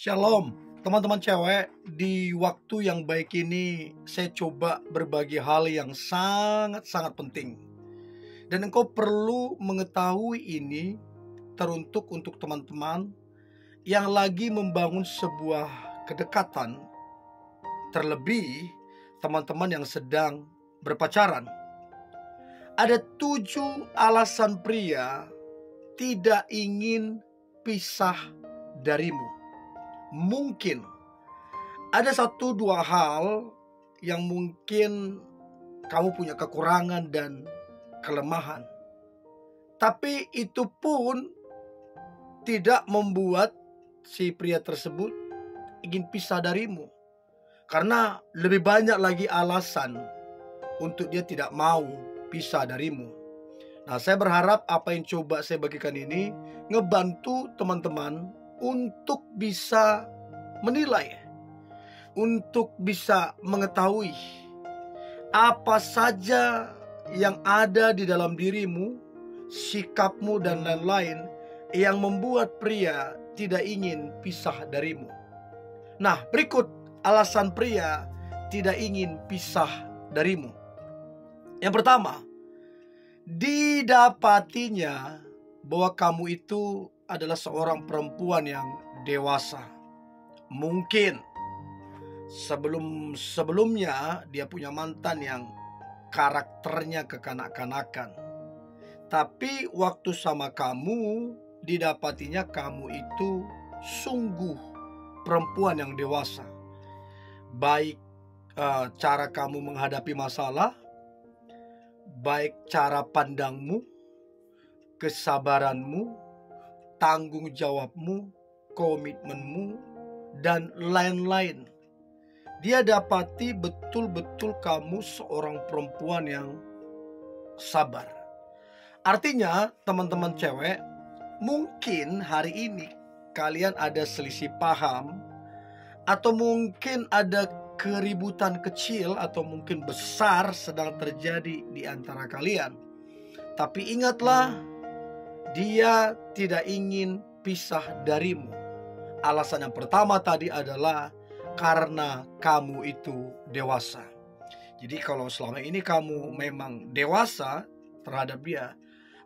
Shalom, teman-teman cewek. Di waktu yang baik ini, saya coba berbagi hal yang sangat-sangat penting. Dan engkau perlu mengetahui ini teruntuk untuk teman-teman yang lagi membangun sebuah kedekatan, terlebih teman-teman yang sedang berpacaran. Ada tujuh alasan pria tidak ingin pisah darimu mungkin ada satu dua hal yang mungkin kamu punya kekurangan dan kelemahan. Tapi itu pun tidak membuat si pria tersebut ingin pisah darimu. Karena lebih banyak lagi alasan untuk dia tidak mau pisah darimu. Nah, saya berharap apa yang coba saya bagikan ini ngebantu teman-teman untuk bisa menilai, untuk bisa mengetahui apa saja yang ada di dalam dirimu, sikapmu, dan lain-lain yang membuat pria tidak ingin pisah darimu. Nah, berikut alasan pria tidak ingin pisah darimu. Yang pertama, didapatinya bahwa kamu itu adalah seorang perempuan yang dewasa. Mungkin sebelum sebelumnya dia punya mantan yang karakternya kekanak-kanakan. Tapi waktu sama kamu didapatinya kamu itu sungguh perempuan yang dewasa. Baik uh, cara kamu menghadapi masalah, baik cara pandangmu, kesabaranmu, tanggung jawabmu, komitmenmu, dan lain-lain. Dia dapati betul-betul kamu seorang perempuan yang sabar. Artinya, teman-teman cewek, mungkin hari ini kalian ada selisih paham, atau mungkin ada keributan kecil, atau mungkin besar sedang terjadi di antara kalian. Tapi ingatlah, dia tidak ingin pisah darimu. Alasan yang pertama tadi adalah karena kamu itu dewasa. Jadi kalau selama ini kamu memang dewasa terhadap dia,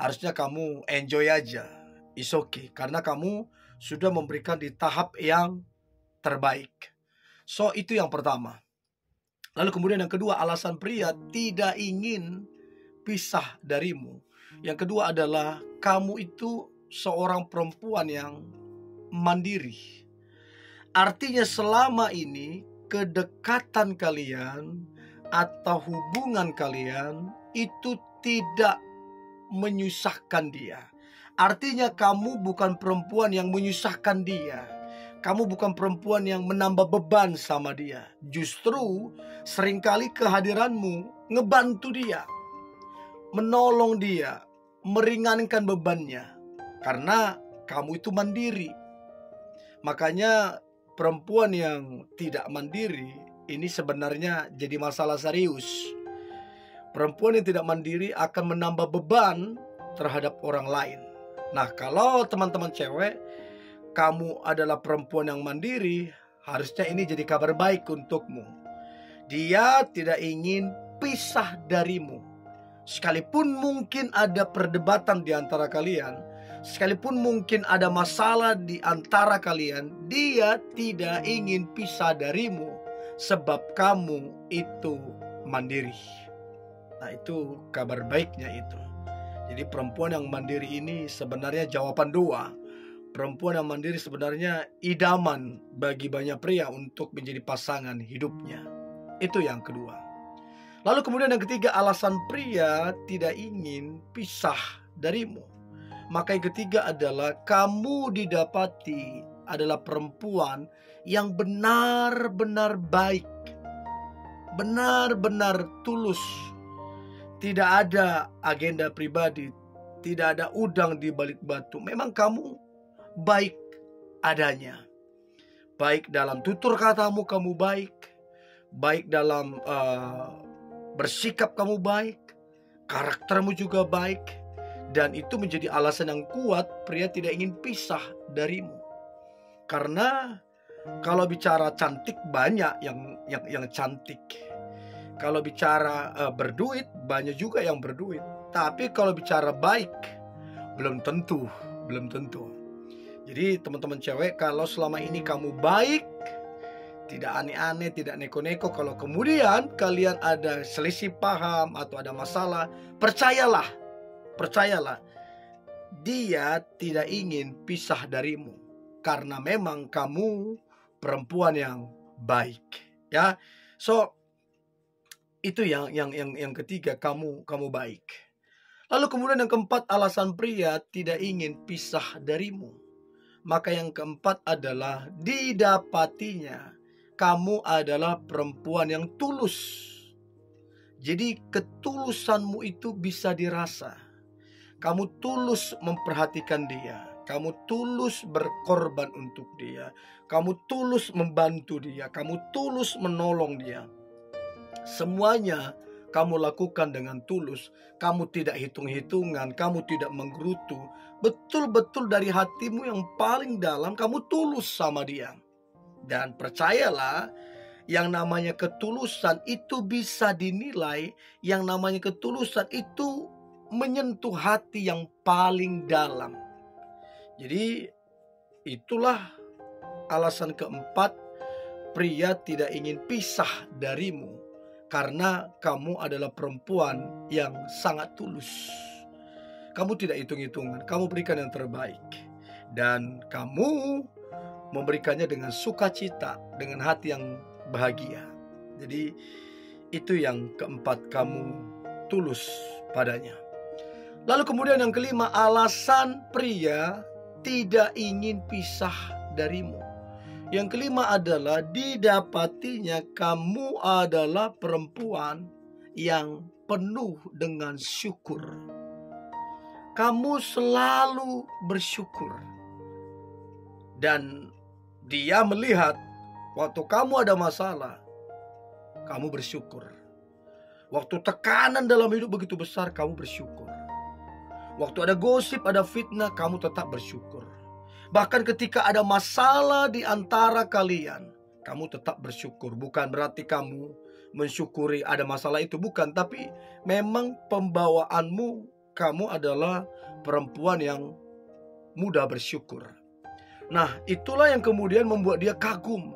harusnya kamu enjoy aja. It's okay karena kamu sudah memberikan di tahap yang terbaik. So itu yang pertama. Lalu kemudian yang kedua, alasan pria tidak ingin pisah darimu yang kedua adalah kamu itu seorang perempuan yang mandiri. Artinya selama ini kedekatan kalian atau hubungan kalian itu tidak menyusahkan dia. Artinya kamu bukan perempuan yang menyusahkan dia. Kamu bukan perempuan yang menambah beban sama dia. Justru sering kali kehadiranmu ngebantu dia. Menolong dia, meringankan bebannya karena kamu itu mandiri. Makanya perempuan yang tidak mandiri ini sebenarnya jadi masalah serius. Perempuan yang tidak mandiri akan menambah beban terhadap orang lain. Nah, kalau teman-teman cewek kamu adalah perempuan yang mandiri, harusnya ini jadi kabar baik untukmu. Dia tidak ingin pisah darimu Sekalipun mungkin ada perdebatan di antara kalian, sekalipun mungkin ada masalah di antara kalian, dia tidak ingin pisah darimu sebab kamu itu mandiri. Nah, itu kabar baiknya itu. Jadi perempuan yang mandiri ini sebenarnya jawaban doa. Perempuan yang mandiri sebenarnya idaman bagi banyak pria untuk menjadi pasangan hidupnya. Itu yang kedua. Lalu kemudian yang ketiga alasan pria tidak ingin pisah darimu. Maka yang ketiga adalah kamu didapati adalah perempuan yang benar-benar baik. Benar-benar tulus. Tidak ada agenda pribadi, tidak ada udang di balik batu. Memang kamu baik adanya. Baik dalam tutur katamu kamu baik, baik dalam uh, bersikap kamu baik, karaktermu juga baik, dan itu menjadi alasan yang kuat pria tidak ingin pisah darimu. Karena Kalau bicara cantik banyak yang yang yang cantik. Kalau bicara uh, berduit banyak juga yang berduit. Tapi kalau bicara baik belum tentu, belum tentu. Jadi teman-teman cewek kalau selama ini kamu baik tidak aneh-aneh, tidak neko-neko. Kalau kemudian kalian ada selisih paham atau ada masalah, percayalah, percayalah, dia tidak ingin pisah darimu karena memang kamu perempuan yang baik ya. So itu yang yang yang yang ketiga kamu kamu baik. Lalu kemudian yang keempat alasan pria tidak ingin pisah darimu. Maka yang keempat adalah didapatinya kamu adalah perempuan yang tulus jadi ketulusanmu itu bisa dirasa kamu tulus memperhatikan dia kamu tulus berkorban untuk dia. Kamu tulus membantu dia. Kamu tulus menolong dia. Semuanya kamu lakukan dengan tulus. Kamu tidak hitung-hitungan. Kamu tidak menggerutu. Betul-betul dari hatimu yang paling dalam kamu tulus sama dia. Dan percayalah, yang namanya ketulusan itu bisa dinilai, yang namanya ketulusan itu menyentuh hati yang paling dalam. Jadi itulah alasan keempat pria tidak ingin pisah darimu karena kamu adalah perempuan yang sangat tulus. Kamu tidak hitung-hitungan, kamu berikan yang terbaik dan kamu memberikannya dengan sukacita, dengan hati yang bahagia. Jadi itu yang keempat kamu tulus padanya. Lalu kemudian yang kelima, alasan pria tidak ingin pisah darimu. Yang kelima adalah didapatinya kamu adalah perempuan yang penuh dengan syukur. Kamu selalu bersyukur. Dan dia melihat waktu kamu ada masalah, kamu bersyukur. Waktu tekanan dalam hidup begitu besar, kamu bersyukur. Waktu ada gosip, ada fitnah, kamu tetap bersyukur. Bahkan ketika ada masalah di antara kalian, kamu tetap bersyukur. Bukan berarti kamu mensyukuri ada masalah itu, bukan. Tapi memang pembawaanmu, kamu adalah perempuan yang mudah bersyukur. Nah, itulah yang kemudian membuat dia kagum,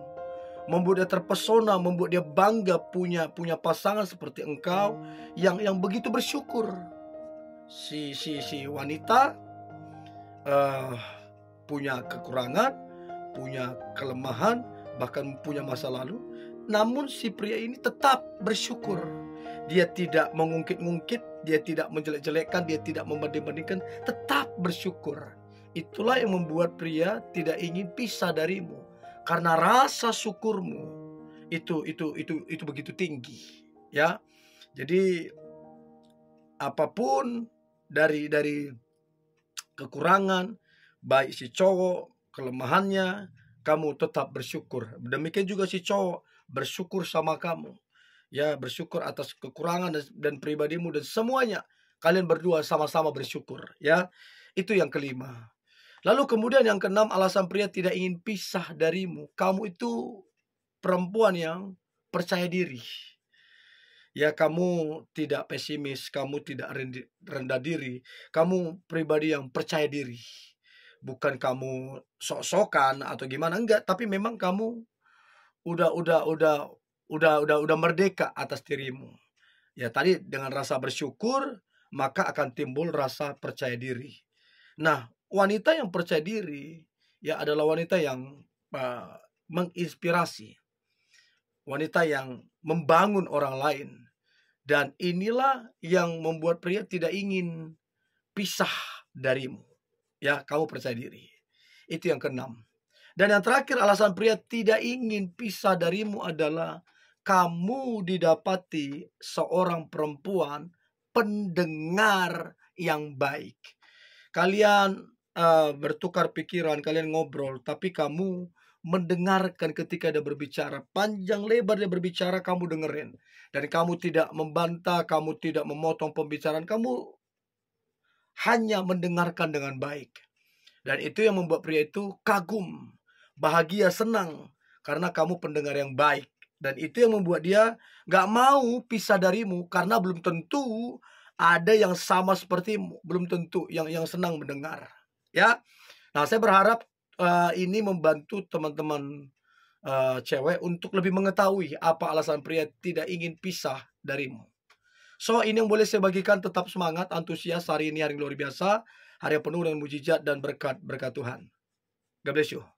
membuat dia terpesona, membuat dia bangga punya punya pasangan seperti engkau yang yang begitu bersyukur si si si wanita uh, punya kekurangan, punya kelemahan, bahkan punya masa lalu. Namun si pria ini tetap bersyukur. Dia tidak mengungkit-ungkit, dia tidak menjelek-jelekkan, dia tidak membanding-bandingkan, tetap bersyukur. Itulah yang membuat pria tidak ingin pisah darimu. Karena rasa syukurmu itu itu itu itu begitu tinggi, ya. Jadi apa pun dari dari kekurangan baik si cowok kelemahannya kamu tetap bersyukur. Demikian juga si cowok bersyukur sama kamu ya. Bersyukur atas kekurangan dan, dan pribadimu dan semuanya. Kalian berdua sama-sama bersyukur ya. Itu yang kelima lalu kemudian yang keenam alasan pria tidak ingin pisah darimu kamu itu perempuan yang percaya diri ya kamu tidak pesimis, kamu tidak rendah diri, kamu pribadi yang percaya diri. Bukan kamu sok-sokan atau gimana enggak, tapi memang kamu udah udah udah udah udah udah merdeka atas dirimu. Ya tadi dengan rasa bersyukur maka akan timbul rasa percaya diri. Nah, wanita yang percaya diri ya adalah wanita yang uh, menginspirasi. Wanita yang membangun orang lain dan inilah yang membuat pria tidak ingin pisah darimu. Ya, kamu percaya diri. Itu yang keenam. Dan yang terakhir alasan pria tidak ingin pisah darimu adalah kamu didapati seorang perempuan pendengar yang baik. Kalian uh, bertukar pikiran, kalian ngobrol, tapi kamu mendengarkan ketika dia berbicara. Panjang lebar dia berbicara, kamu dengerin. Dan kamu tidak membantah, kamu tidak memotong pembicaraan, kamu hanya mendengarkan dengan baik. Dan itu yang membuat pria itu kagum, bahagia, senang. Karena kamu pendengar yang baik. Dan itu yang membuat dia gak mau pisah darimu. Karena belum tentu ada yang sama sepertimu, belum tentu yang yang senang mendengar. Ya, nah saya berharap uh, ini membantu teman-teman uh, cewek untuk lebih mengetahui apa alasan pria tidak ingin pisah darimu. So ini yang boleh saya bagikan tetap semangat, antusias hari ini hari luar biasa, hari yang penuh dengan mujizat dan berkat berkat Tuhan. God bless you.